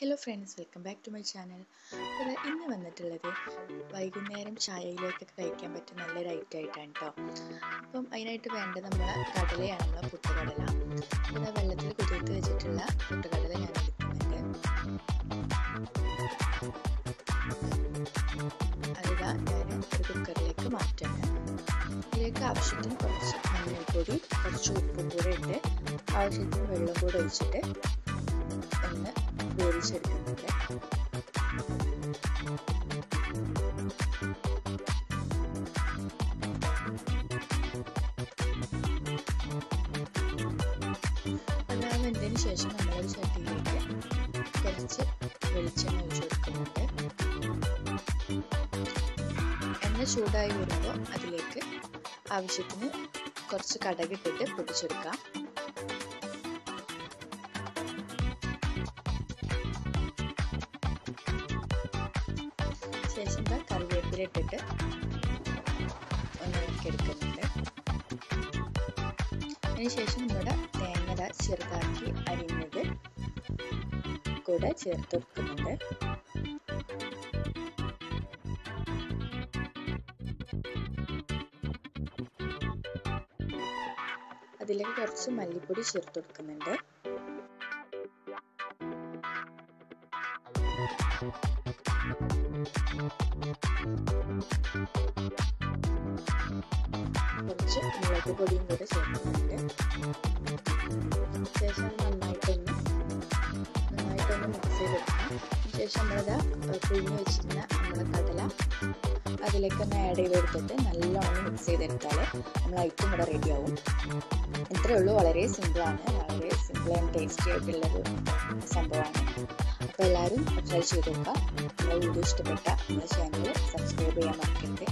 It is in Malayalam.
Hello friends welcome back to my channel അപ്പോൾ ഇന്ന് വന്നിട്ടുള്ളത് വൈകുന്നേരം ചായയിലേക്കൊക്കെ കഴിക്കാൻ പറ്റിയ നല്ലൊരു ഐറ്റം ആയിട്ടാണ് കേട്ടോ അപ്പം അതിനായിട്ട് വേണ്ടത് നമ്മളെ കടലയാണ് നമ്മളെ പുട്ടുകടല അത് വെള്ളത്തിൽ കുതിർത്ത് വെച്ചിട്ടുള്ള പുട്ടുകടല ഞാൻ എടുക്കുന്നുണ്ട്. അതിതാ ഞാൻ ഒരു കുക്കറിലേക്ക് മാറ്റാണ് ഇതിലേക്ക് ആവശ്യത്തിന് കുറച്ച് മഞ്ഞൾപ്പൊടി കുറച്ച് ഉപ്പും കൂടെ ഇട്ട് ആവശ്യത്തിന് വെള്ളം കൂടെ ഒഴിച്ചിട്ട് ഒന്ന് വേവിച്ചെടുക്കുന്നുണ്ട് അതാവുന്നതിന് ശേഷം നമ്മളൊരു ചട്ടിയിലേക്ക് കുറച്ച് വെളിച്ചെണ്ണ ഒഴിച്ചു എണ്ണ ചൂടായി വരുമ്പോൾ അതിലേക്ക് ആവശ്യത്തിന് കുറച്ച് കടകിട്ടിട്ട് പൊടിച്ചെടുക്കാം. ശേഷം കറിവേപ്പില ഇട്ടിട്ട് ഒന്ന് ഇളക്കിയെടുക്കുന്നുണ്ട്. അതിനുശേഷം നമ്മുടെ തേങ്ങ ചെറുതാക്കി അരിഞ്ഞത് കൂടെ ചേർത്ത് കൊടുക്കുന്നുണ്ട്. അതിലേക്ക് കുറച്ച് മല്ലിപ്പൊടി ചേർത്ത് കൊടുക്കുന്നുണ്ട്. കുറച്ച് മുളക് പൊടിയും കൂടെ ചേർക്കുന്നുണ്ട്. ശേഷം നന്നായിട്ടൊന്ന് നന്നായിട്ടൊന്ന് മിക്സ് ചെയ്തെടുക്കണം. ശേഷം നമ്മളിത് പുഴുങ്ങി വെച്ചിരുന്ന നമ്മളെ കടല അതിലേക്കൊന്ന് ആഡ് ചെയ്ത് കൊടുത്തിട്ട് നല്ലോണം മിക്സ് ചെയ്തെടുത്താൽ നമ്മൾ ഐറ്റം ഇവിടെ റെഡിയാവും ഇത്രയേ ഉള്ളൂ. വളരെ സിമ്പിളാണ് വളരെ സിമ്പിൾ ആൻഡ് ടേസ്റ്റി ആയിട്ടുള്ളൊരു സംഭവമാണ്. അപ്പോൾ എല്ലാവരും ട്രൈ ചെയ്ത് നോക്കുക. നമ്മുടെ വീഡിയോ ഇഷ്ടപ്പെട്ട നമ്മുടെ ചാനൽ സബ്സ്ക്രൈബ് ചെയ്യാൻ മറക്കരുത്.